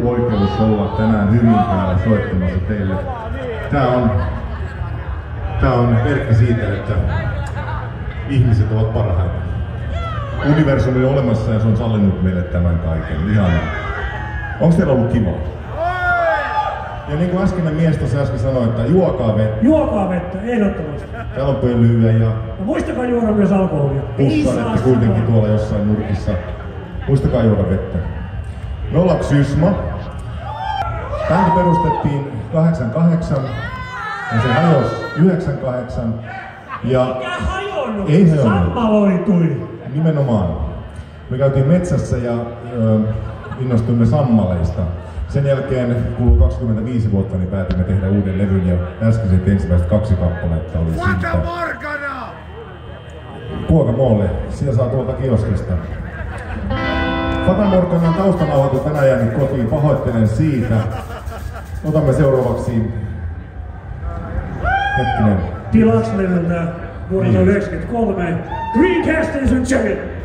ja etuoikeus olla tänään Hyvinkäällä soittamassa teille. Tää on, tää on merkki siitä, että ihmiset ovat parhaita. Universumi on olemassa ja se on sallinut meille tämän kaiken. Ihanaa. Onko teillä ollut kiva? Ja niin kuin äskeinen mies tuossa äsken sanoi, että juokaa vettä. Juokaa vettä, ehdottomasti. Täällä on pölyä ja Ja muistakaa juoda myös alkoholia. pussaretti kuitenkin tuolla jossain nurkissa. Muistakaa juoda vettä. Me ollaan Xysma. Bändi perustettiin 88 ja se hajosi 98. Ja Mikä hajonnut? Ei hajonnut. Sammaloitui. nimenomaan me käytiin metsässä ja ö, innostuimme sammaleista. Sen jälkeen kului 25 vuotta, niin päätimme tehdä uuden levyn ja äskeiset ensimmäiset kaksi kappaletta oli siitä. Kuokamolle, siellä saa tuolta kioskista. Fata Morganan taustanauhoitus tänään jäänyt kotiin, pahoittelen siitä. Otamme seuraavaksi... Hetkinen. Deluxe-levyltä vuodelta Niin. 1993. Dreamcasters and Check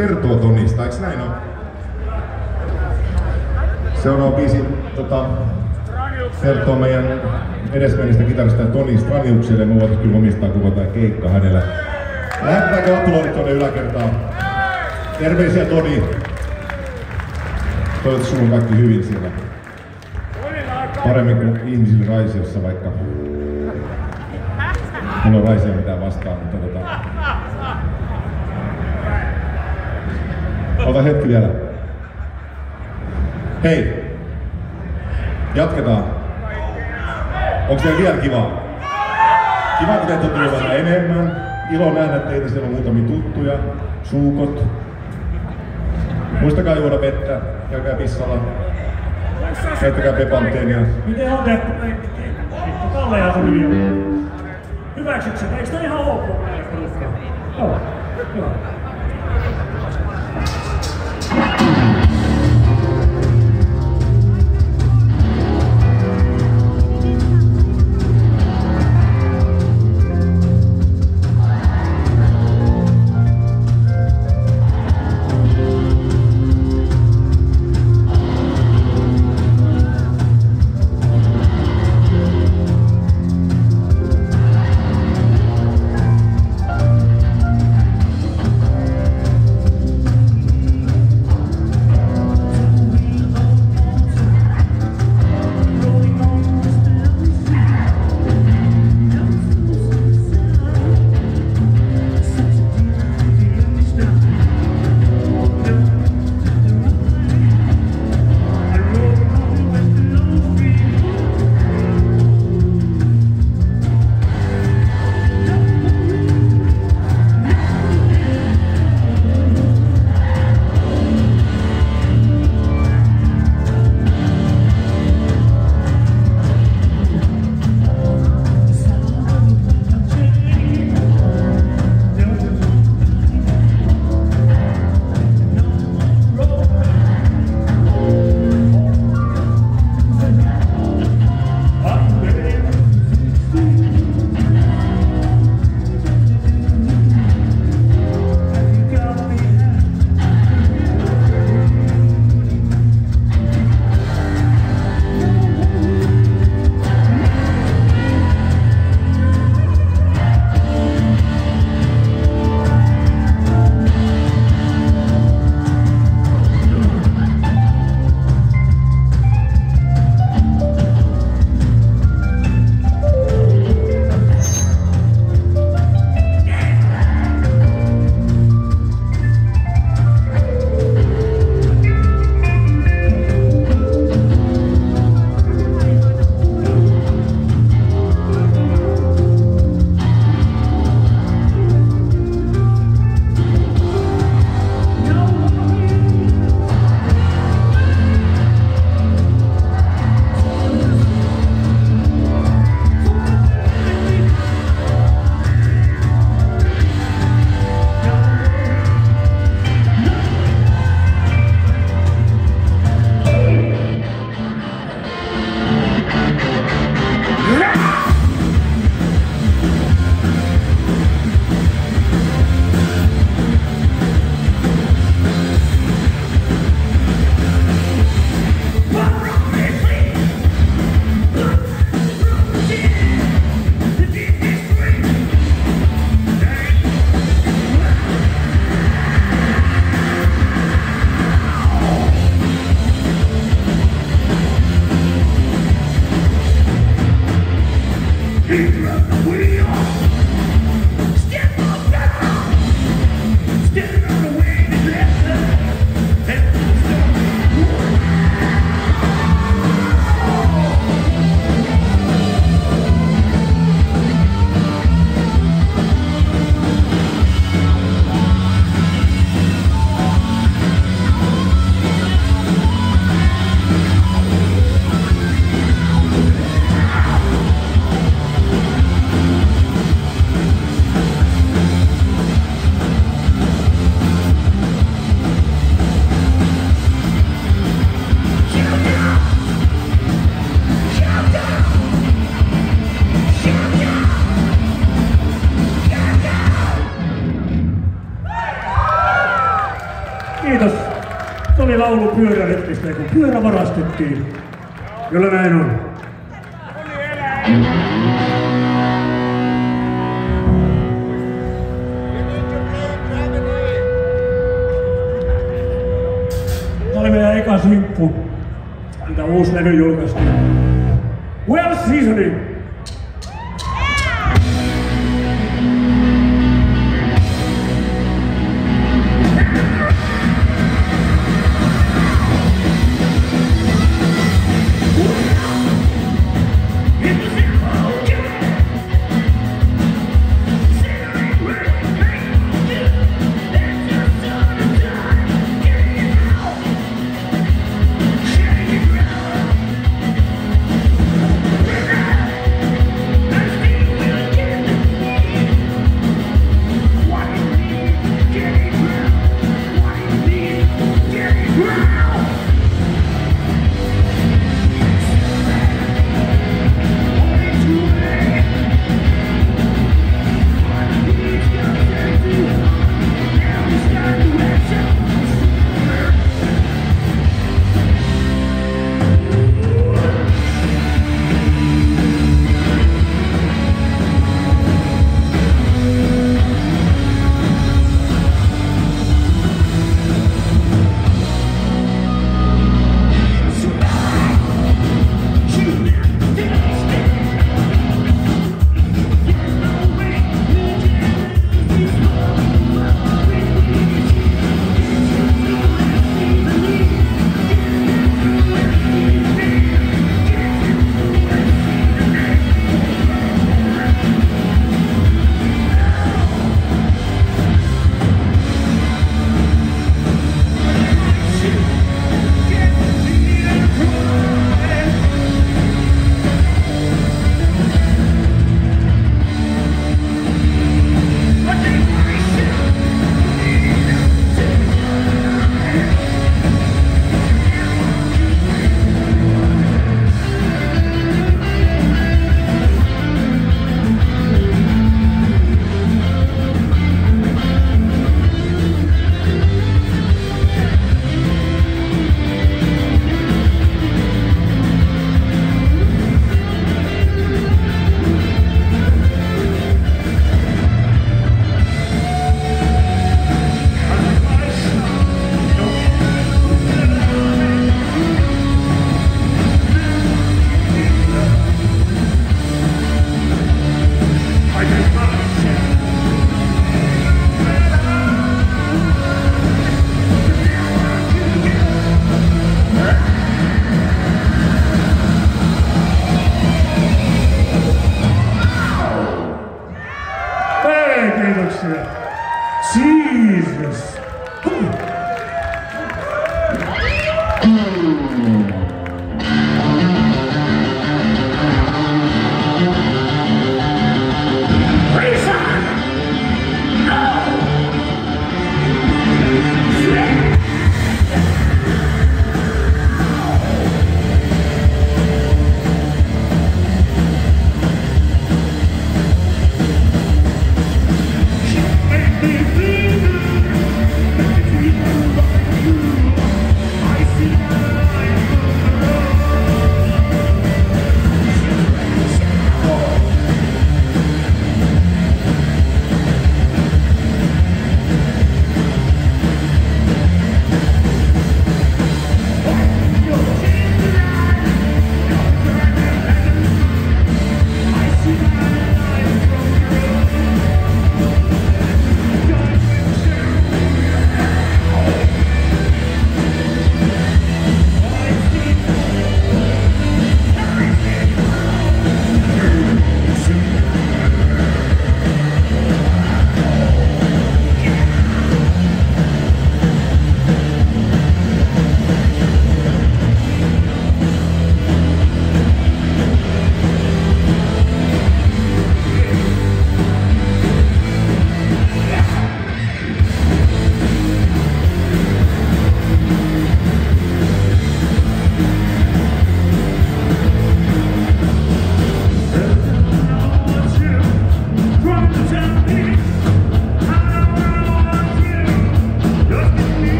kertoo Tonista, eikö näin ole? Seuraava biisi tota, kertoo meidän edesmenneistä kitarista Toni Straniukselle. Me voitaisiin kyllä omistaa kuvata tämä keikka hänelle. Lähetetään gratuloinnit tuonne yläkertaan. Terveisiä Toni. Toivottavasti sulla on kaikki hyvin siellä. Paremmin kuin ihmisillä Raisiossa, vaikka mulla on Raisia mitään vastaan, mutta tota... Ota hetki vielä. Hei! Jatketaan. Onko teillä vielä kiva? Kiva, kun teitä tullut vähän enemmän. Ilo nähdä teitä, siellä on muutamia tuttuja. Suukot. Muistakaa juoda vettä, käykää pissalla. Käyttäkää Pepanteenia. Miten on tehty? Vittu, Kallehan se nimi on. Hyväksytkö sen? Eikö tää ihan ok? Joo. Joo. pöörahetkest nagu pööra varastati. ei ole näinud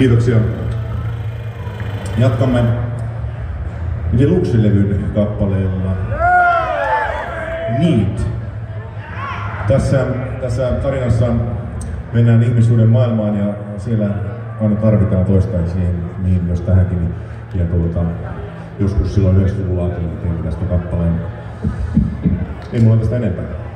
Kiitoksia. Jatkamme Deluxe-levyn kappaleella Need. Tässä, tässä tarinassa mennään ihmisuuden maailmaan ja siellä aina tarvitaan toista siihen, mihin myös tähänkin. Ja tuota, joskus silloin 90-luvulla ajateltiin tästä kappaleen. Ei mulla tästä enempää.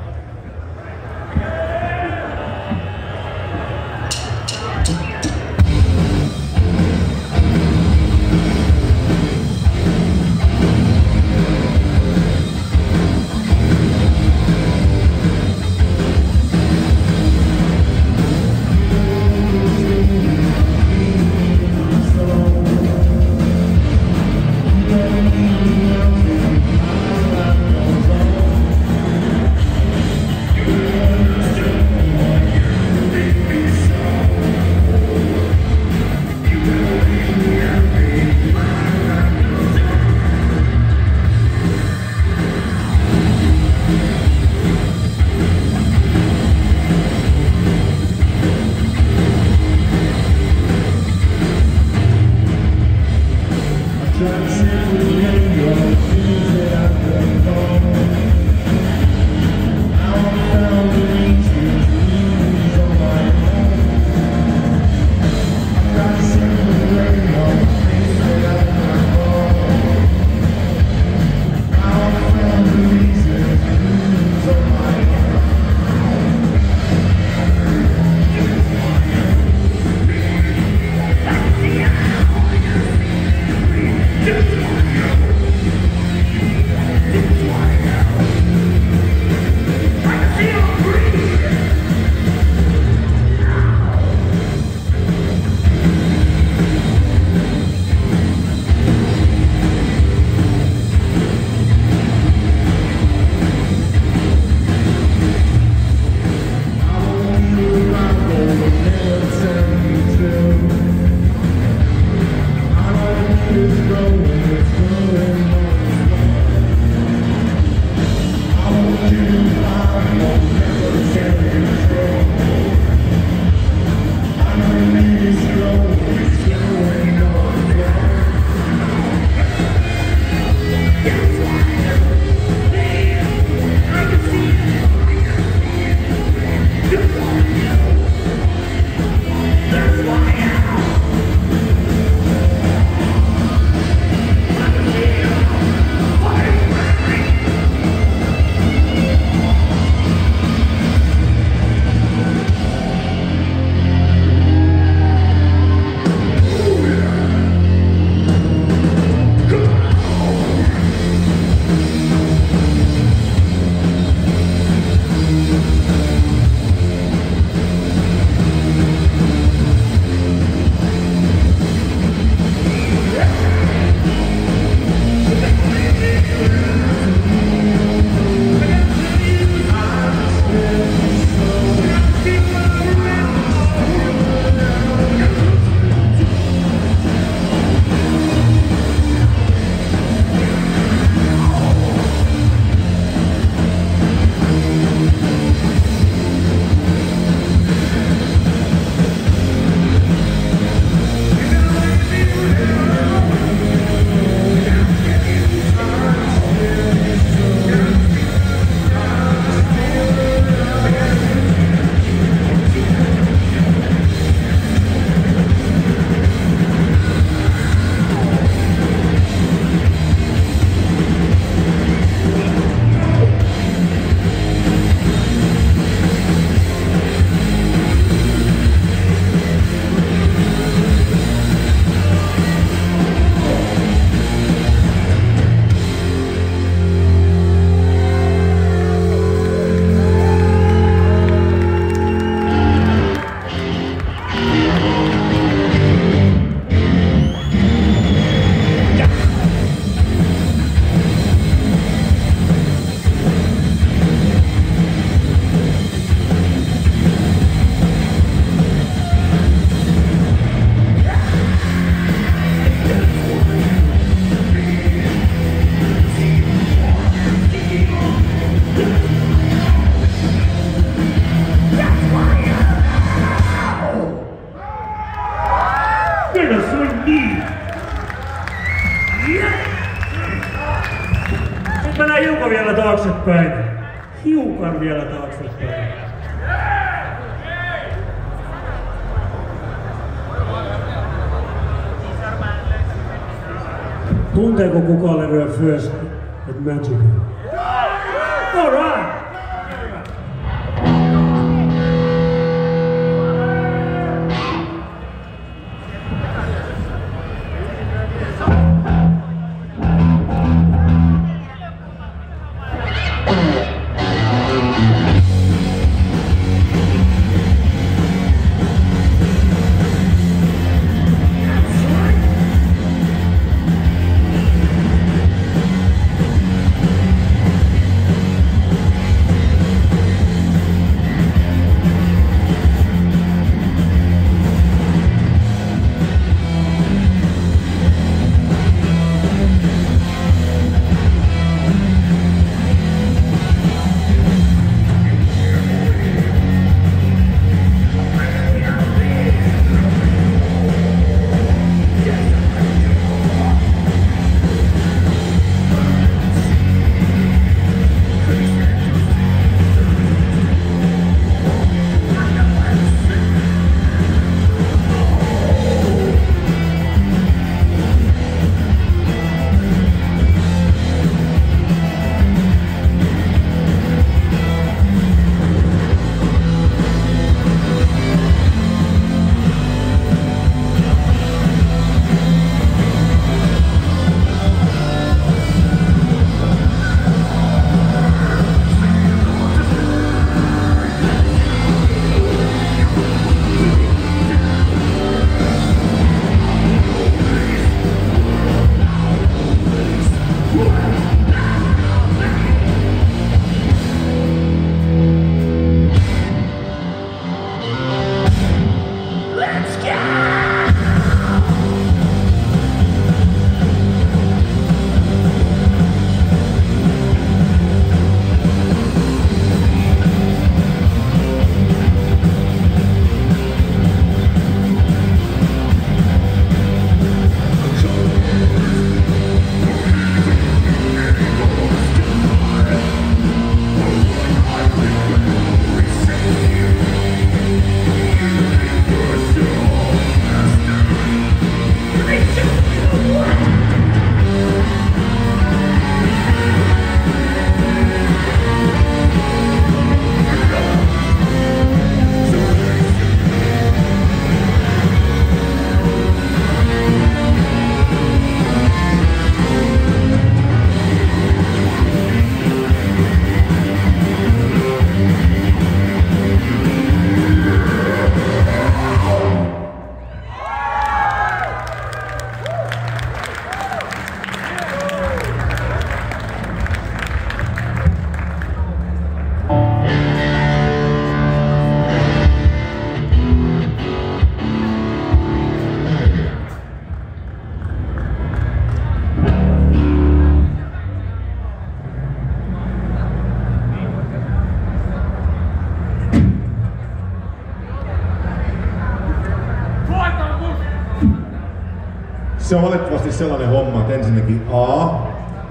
Se on valitettavasti sellainen homma, että ensinnäkin A,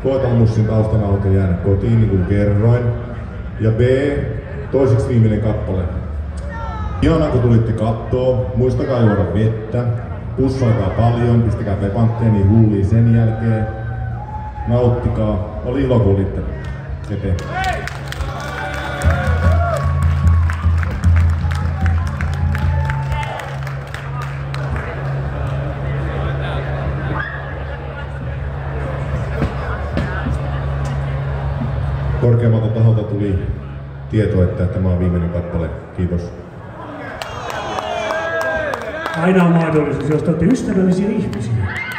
Koetalmussin taustanauta on jäänyt kotiin, niin kuin kerroin. Ja B, toiseksi viimeinen kappale. Ihanaa kun tulitte kattoo, muistakaa juoda vettä, pussaikaa paljon, pistäkää pepantteeni huuliin sen jälkeen. Nauttikaa, oli ilo kun olitte eteen. Tuli tieto, että tämä on viimeinen kappale. Kiitos. Aina on mahdollisuus, jos te olette ystävällisiä ihmisiä.